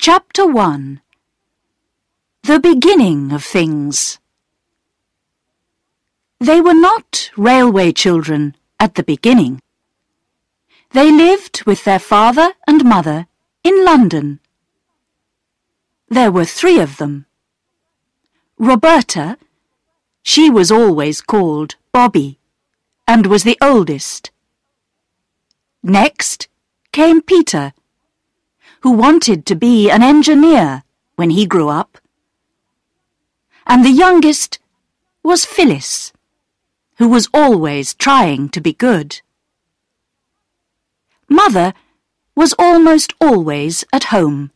Chapter 1 The Beginning of Things They were not railway children at the beginning. They lived with their father and mother in London. There were three of them. Roberta, she was always called Bobby, and was the oldest. Next came Peter, who wanted to be an engineer when he grew up. And the youngest was Phyllis, who was always trying to be good. Mother was almost always at home,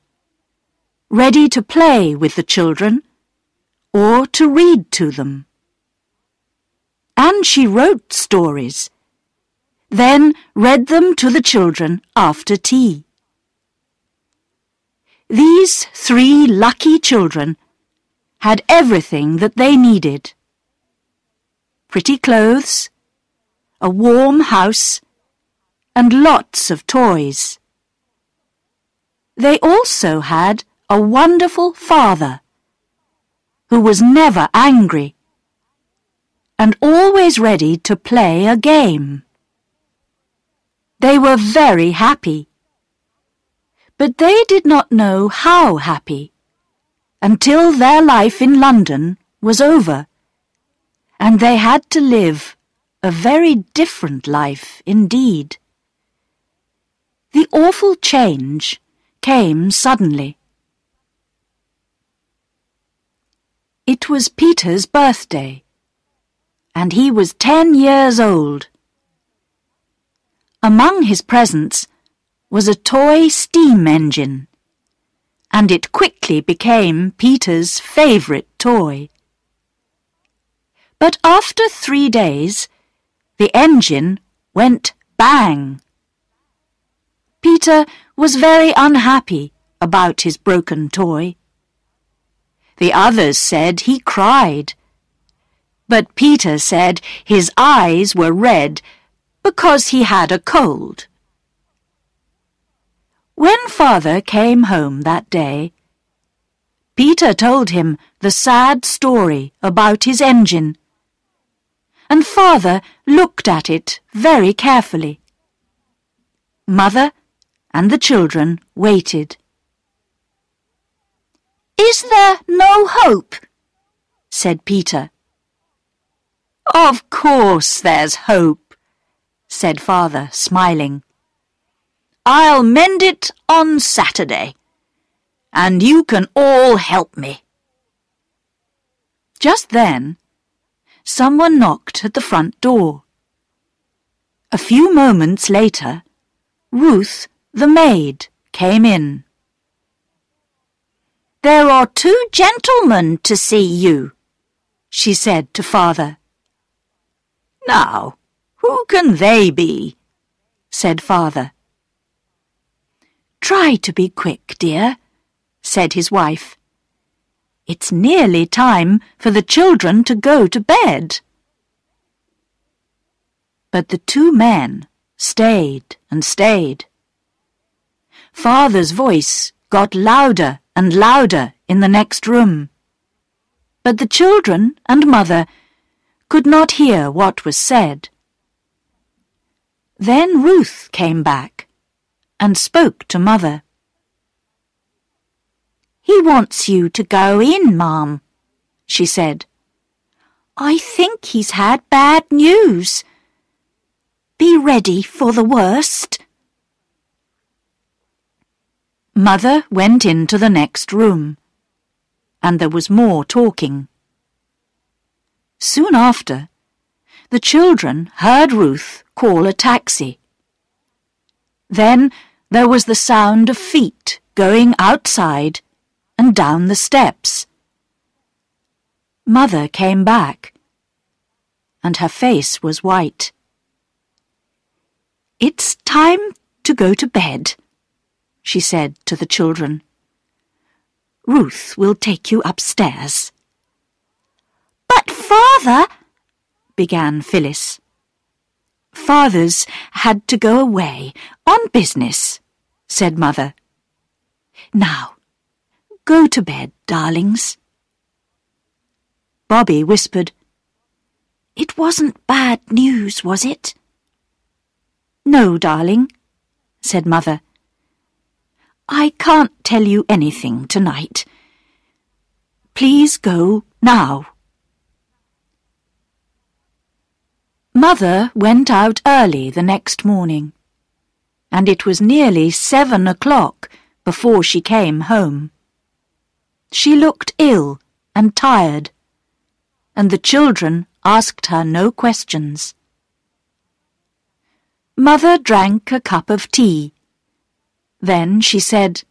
ready to play with the children or to read to them. And she wrote stories, then read them to the children after tea. These three lucky children had everything that they needed. Pretty clothes, a warm house, and lots of toys. They also had a wonderful father who was never angry and always ready to play a game. They were very happy, but they did not know how happy until their life in London was over and they had to live a very different life indeed. The awful change came suddenly. It was Peter's birthday, and he was ten years old. Among his presents was a toy steam engine, and it quickly became Peter's favourite toy. But after three days, the engine went bang. Peter was very unhappy about his broken toy. The others said he cried. But Peter said his eyes were red because he had a cold. When father came home that day, Peter told him the sad story about his engine, and father looked at it very carefully. Mother and the children waited. Is there no hope? said Peter. Of course there's hope, said father, smiling. I'll mend it on Saturday, and you can all help me. Just then, someone knocked at the front door. A few moments later, Ruth, the maid, came in. There are two gentlemen to see you, she said to father. Now, who can they be? said father. Try to be quick, dear, said his wife. It's nearly time for the children to go to bed. But the two men stayed and stayed. Father's voice got louder and louder in the next room. But the children and mother could not hear what was said. Then Ruth came back and spoke to mother. He wants you to go in, Ma'am, she said. I think he's had bad news. Be ready for the worst. Mother went into the next room, and there was more talking. Soon after, the children heard Ruth call a taxi. Then there was the sound of feet going outside and down the steps. Mother came back, and her face was white. It's time to go to bed, she said to the children. Ruth will take you upstairs. But father, began Phyllis. Fathers had to go away on business, said mother. Now, go to bed, darlings? Bobby whispered, It wasn't bad news, was it? No, darling, said Mother. I can't tell you anything tonight. Please go now. Mother went out early the next morning, and it was nearly seven o'clock before she came home. She looked ill and tired, and the children asked her no questions. Mother drank a cup of tea. Then she said,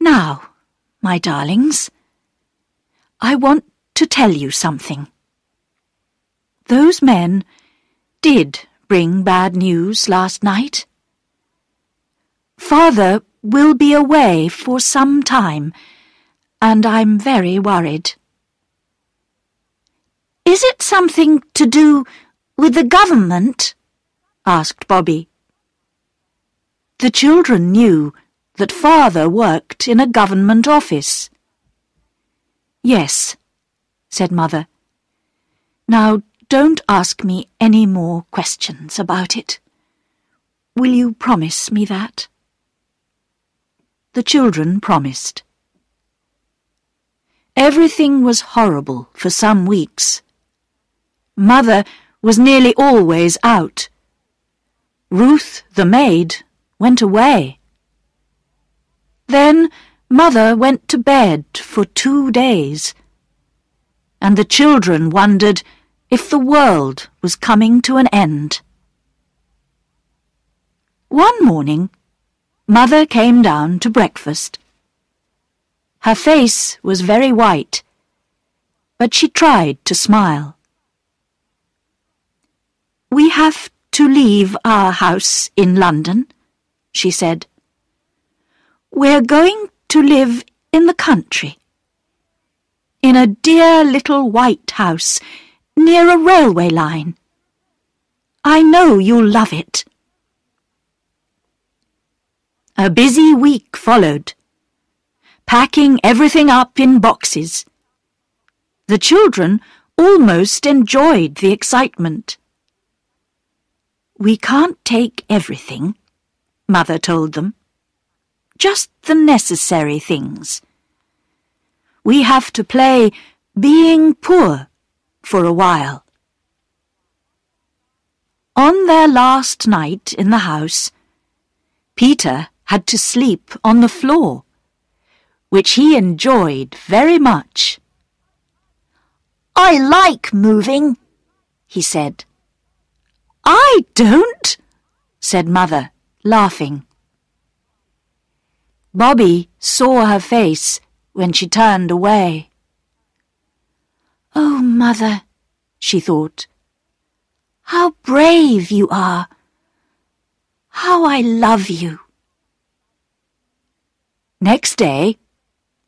Now, my darlings, I want to tell you something. Those men did bring bad news last night. Father will be away for some time, and I'm very worried. Is it something to do with the government? asked Bobby. The children knew that father worked in a government office. Yes, said mother. Now don't ask me any more questions about it. Will you promise me that? The children promised. Everything was horrible for some weeks. Mother was nearly always out. Ruth, the maid, went away. Then Mother went to bed for two days, and the children wondered if the world was coming to an end. One morning, Mother came down to breakfast. Her face was very white, but she tried to smile. We have to leave our house in London, she said. We're going to live in the country. In a dear little white house near a railway line. I know you'll love it. A busy week followed, packing everything up in boxes. The children almost enjoyed the excitement. We can't take everything, Mother told them. Just the necessary things. We have to play being poor for a while. On their last night in the house, Peter had to sleep on the floor, which he enjoyed very much. I like moving, he said. I don't, said Mother, laughing. Bobby saw her face when she turned away. Oh, Mother, she thought, how brave you are. How I love you. Next day,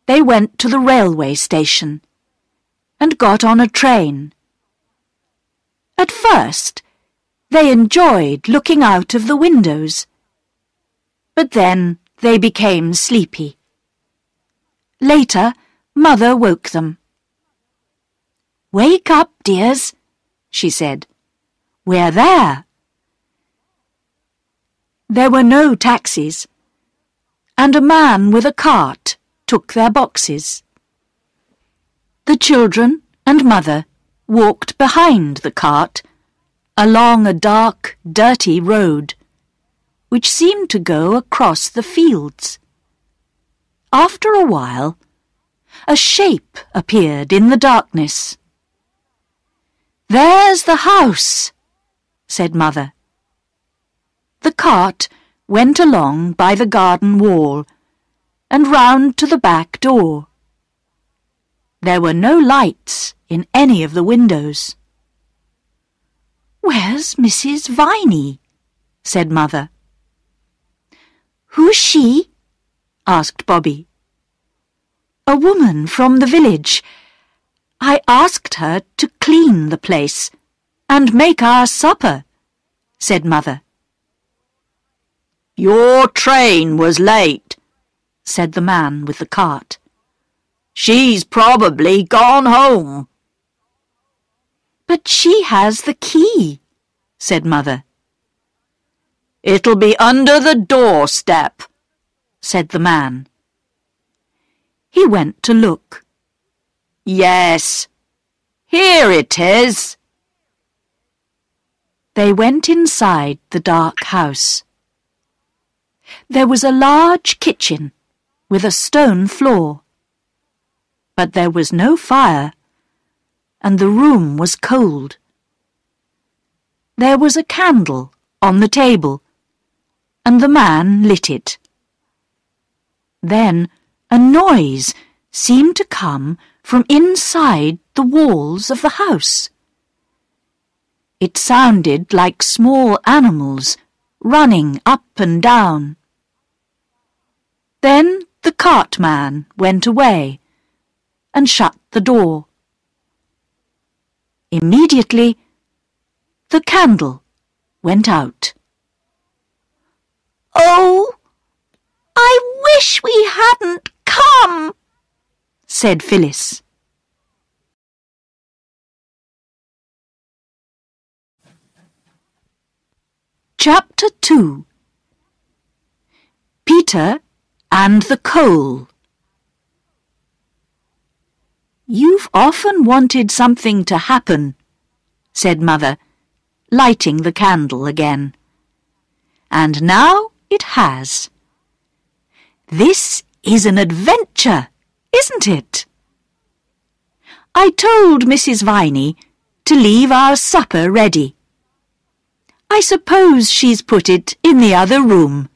they went to the railway station and got on a train. At first, they enjoyed looking out of the windows, but then they became sleepy. Later, Mother woke them. Wake up, dears, she said. We're there. There were no taxis, and a man with a cart took their boxes. The children and mother walked behind the cart along a dark, dirty road, which seemed to go across the fields. After a while, a shape appeared in the darkness. There's the house, said Mother. The cart went along by the garden wall and round to the back door. There were no lights in any of the windows. Where's Mrs. Viney? said Mother. Who's she? asked Bobby. A woman from the village. I asked her to clean the place and make our supper, said Mother. Your train was late, said the man with the cart. She's probably gone home. But she has the key, said Mother. It'll be under the doorstep, said the man. He went to look. Yes, here it is. They went inside the dark house. There was a large kitchen with a stone floor. But there was no fire, and the room was cold. There was a candle on the table, and the man lit it. Then a noise seemed to come from inside the walls of the house. It sounded like small animals running up and down. Then the cartman went away and shut the door. Immediately, the candle went out. Oh, I wish we hadn't come, said Phyllis. Chapter 2 Peter and the Coal You've often wanted something to happen, said Mother, lighting the candle again. And now it has. This is an adventure, isn't it? I told Mrs. Viney to leave our supper ready. I suppose she's put it in the other room.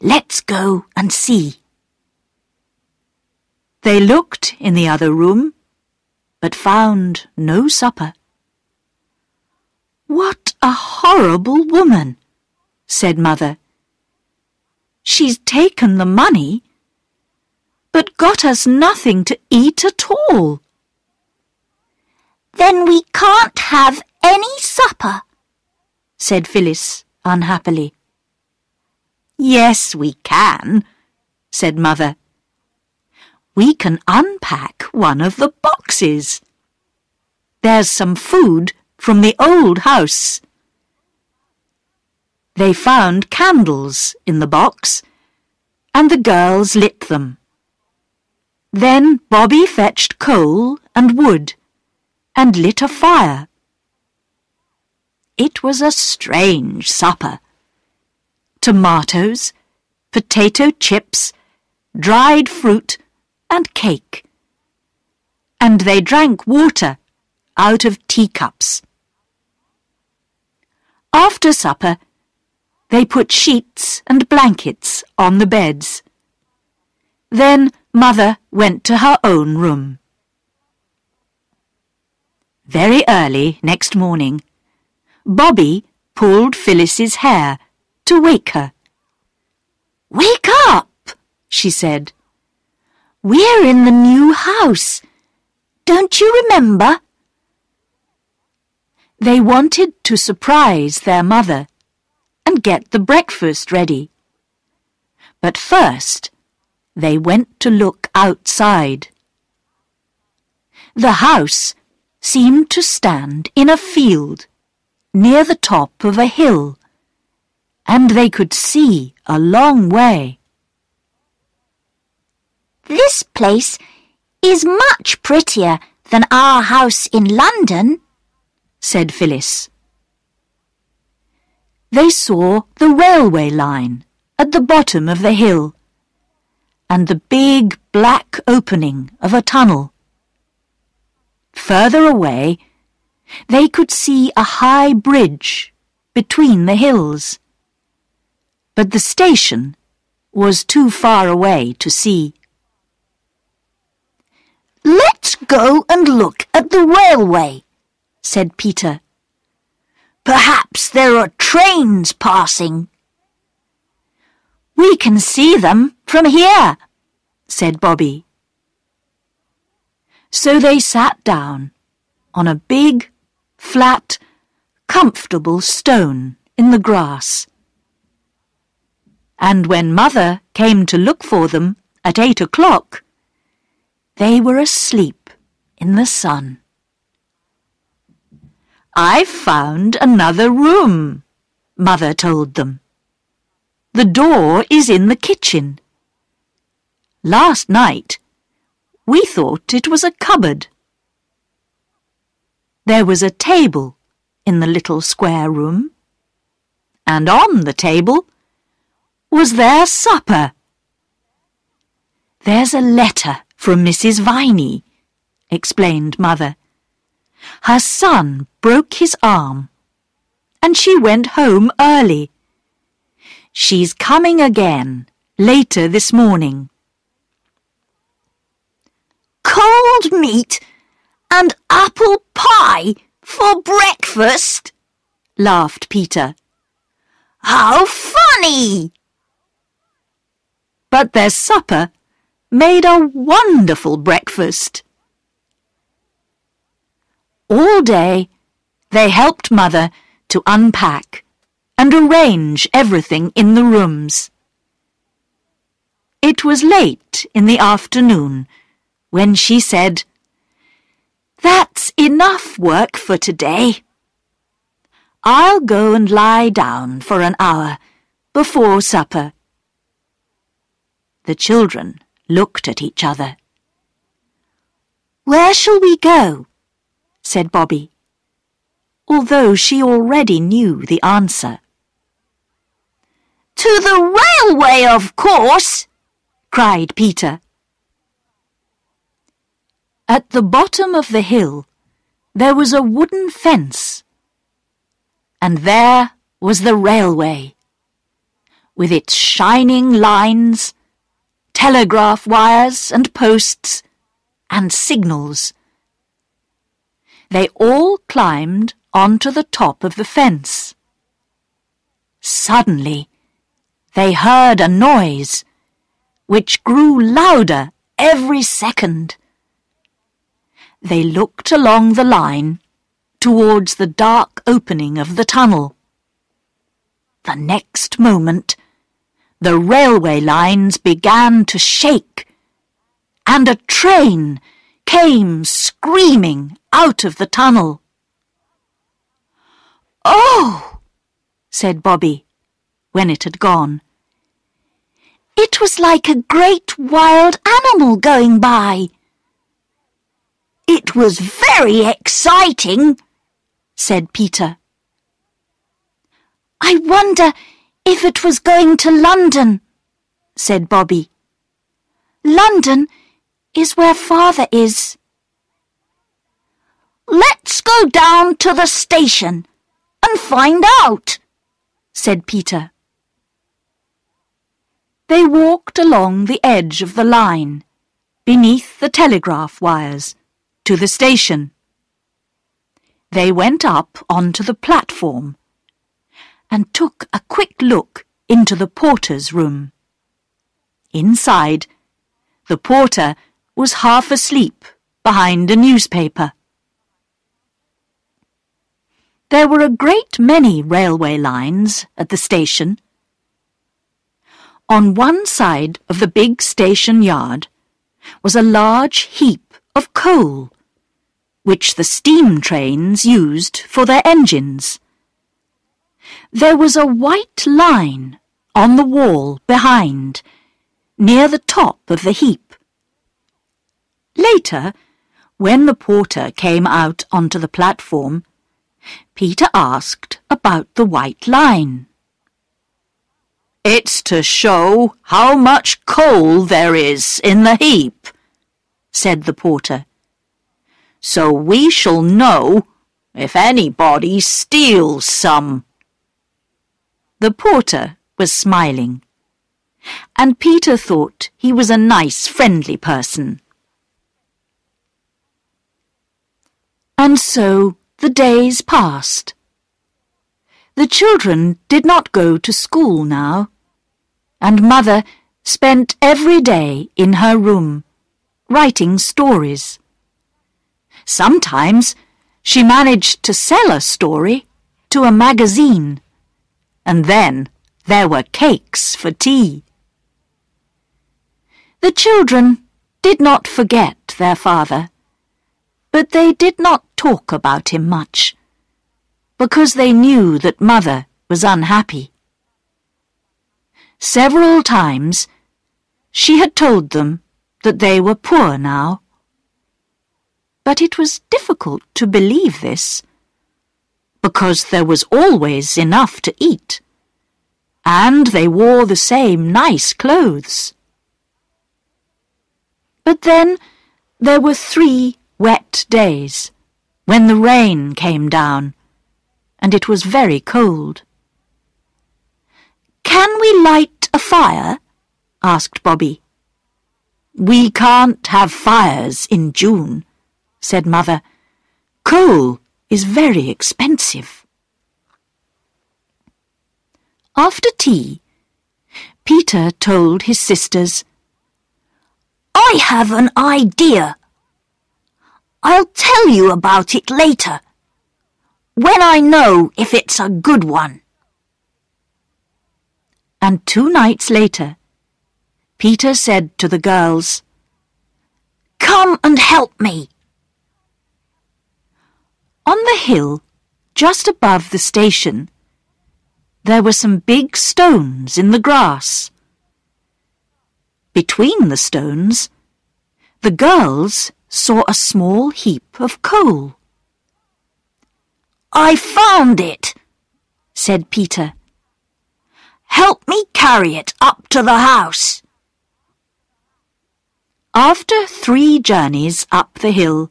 Let's go and see. They looked in the other room, but found no supper. What a horrible woman, said Mother. She's taken the money, but got us nothing to eat at all. Then we can't have any supper, said Phyllis unhappily. Yes, we can, said Mother. We can unpack one of the boxes. There's some food from the old house. They found candles in the box, and the girls lit them. Then Bobby fetched coal and wood, and lit a fire. It was a strange supper. Tomatoes, potato chips, dried fruit, and cake. And they drank water out of teacups. After supper, they put sheets and blankets on the beds. Then Mother went to her own room. Very early next morning, Bobby pulled Phyllis's hair to wake her. Wake up, she said. We're in the new house. Don't you remember? They wanted to surprise their mother and get the breakfast ready. But first, they went to look outside. The house seemed to stand in a field near the top of a hill, and they could see a long way. This place is much prettier than our house in London, said Phyllis. They saw the railway line at the bottom of the hill and the big black opening of a tunnel. Further away, they could see a high bridge between the hills. But the station was too far away to see. Let's go and look at the railway, said Peter. Perhaps there are trains passing. We can see them from here, said Bobby. So they sat down on a big, flat, comfortable stone in the grass. And when Mother came to look for them at eight o'clock, they were asleep in the sun. I've found another room, Mother told them. The door is in the kitchen. Last night, we thought it was a cupboard. There was a table in the little square room, and on the table was their supper. There's a letter from Mrs. Viney, explained Mother. Her son broke his arm, and she went home early. She's coming again later this morning. Cold meat and apple pie for breakfast? laughed Peter. How funny! But their supper made a wonderful breakfast. All day they helped Mother to unpack and arrange everything in the rooms. It was late in the afternoon when she said, That's enough work for today. I'll go and lie down for an hour before supper. The children looked at each other. Where shall we go? said Bobby, although she already knew the answer. To the railway, of course, cried Peter. At the bottom of the hill, there was a wooden fence. And there was the railway, with its shining lines, telegraph wires and posts, and signals. They all climbed onto the top of the fence. Suddenly, they heard a noise, which grew louder every second. They looked along the line towards the dark opening of the tunnel. The next moment, the railway lines began to shake, and a train came screaming out of the tunnel. Oh, said Bobby, when it had gone. It was like a great wild animal going by. It was very exciting, said Peter. I wonder if it was going to London, said Bobby. London is where father is. Let's go down to the station and find out, said Peter. They walked along the edge of the line, beneath the telegraph wires, to the station. They went up onto the platform and took a quick look into the porter's room. Inside, the porter was half asleep behind a newspaper. There were a great many railway lines at the station. On one side of the big station yard was a large heap of coal, which the steam trains used for their engines. There was a white line on the wall behind, near the top of the heap. Later, when the porter came out onto the platform, Peter asked about the white line. It's to show how much coal there is in the heap, said the porter. So we shall know if anybody steals some. The porter was smiling, and Peter thought he was a nice, friendly person. And so the days passed. The children did not go to school now, and Mother spent every day in her room, writing stories. Sometimes she managed to sell a story to a magazine, and then there were cakes for tea. The children did not forget their father, but they did not talk about him much, because they knew that mother was unhappy. Several times she had told them that they were poor now. But it was difficult to believe this, because there was always enough to eat, and they wore the same nice clothes. But then there were three wet days when the rain came down and it was very cold. Can we light a fire? asked Bobby. We can't have fires in June, said Mother. Coal is very expensive. After tea, Peter told his sisters, I have an idea. I'll tell you about it later, when I know if it's a good one. And two nights later, Peter said to the girls, Come and help me. On the hill, just above the station, there were some big stones in the grass. Between the stones, the girls saw a small heap of coal. I found it, said Peter. Help me carry it up to the house. After three journeys up the hill,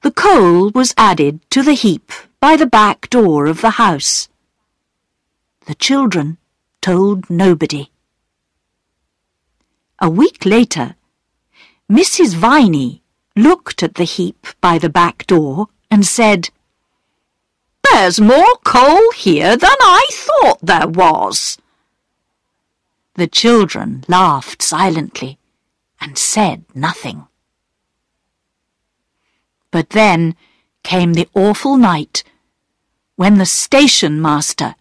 the coal was added to the heap by the back door of the house. The children told nobody. A week later, Mrs. Viney looked at the heap by the back door and said, There's more coal here than I thought there was. The children laughed silently and said nothing. But then came the awful night when the station master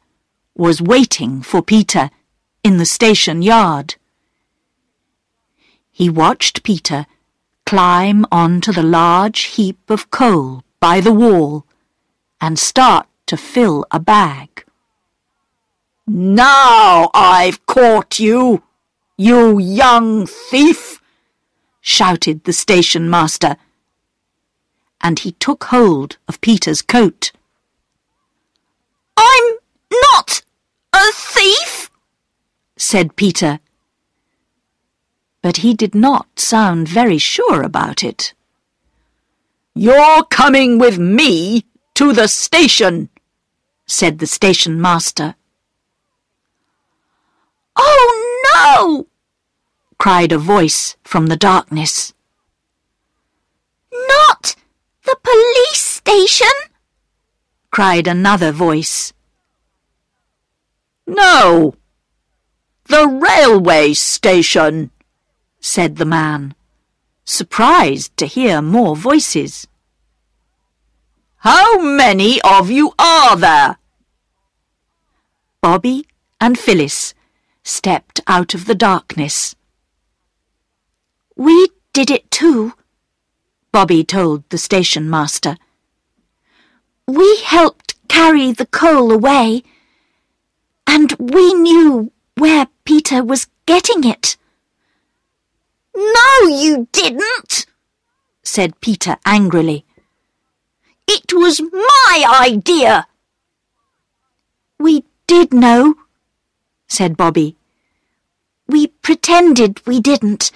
was waiting for Peter in the station yard. He watched Peter climb onto the large heap of coal by the wall and start to fill a bag. Now I've caught you, you young thief, shouted the station master, and he took hold of Peter's coat. I'm not a thief, said Peter but he did not sound very sure about it. You're coming with me to the station, said the station master. Oh, no! cried a voice from the darkness. Not the police station? cried another voice. No, the railway station said the man, surprised to hear more voices. How many of you are there? Bobby and Phyllis stepped out of the darkness. We did it too, Bobby told the station master. We helped carry the coal away, and we knew where Peter was getting it. No, you didn't, said Peter angrily. It was my idea. We did know, said Bobby. We pretended we didn't,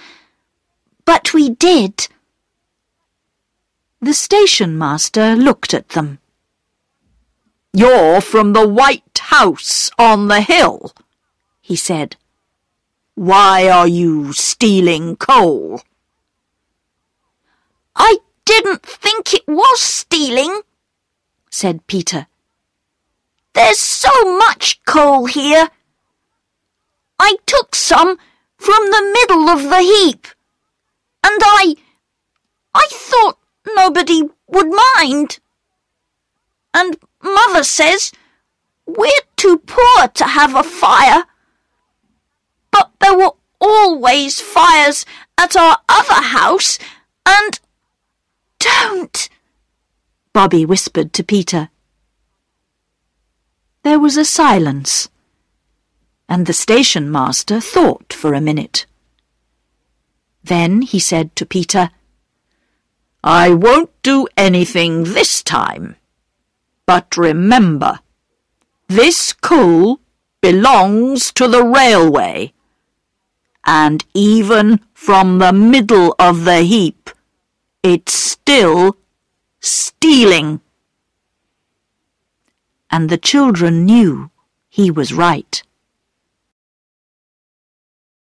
but we did. The station master looked at them. You're from the White House on the hill, he said. Why are you stealing coal? I didn't think it was stealing, said Peter. There's so much coal here. I took some from the middle of the heap, and I... I thought nobody would mind. And Mother says we're too poor to have a fire but there were always fires at our other house, and... Don't! Bobby whispered to Peter. There was a silence, and the station master thought for a minute. Then he said to Peter, I won't do anything this time. But remember, this coal belongs to the railway. And even from the middle of the heap, it's still stealing. And the children knew he was right.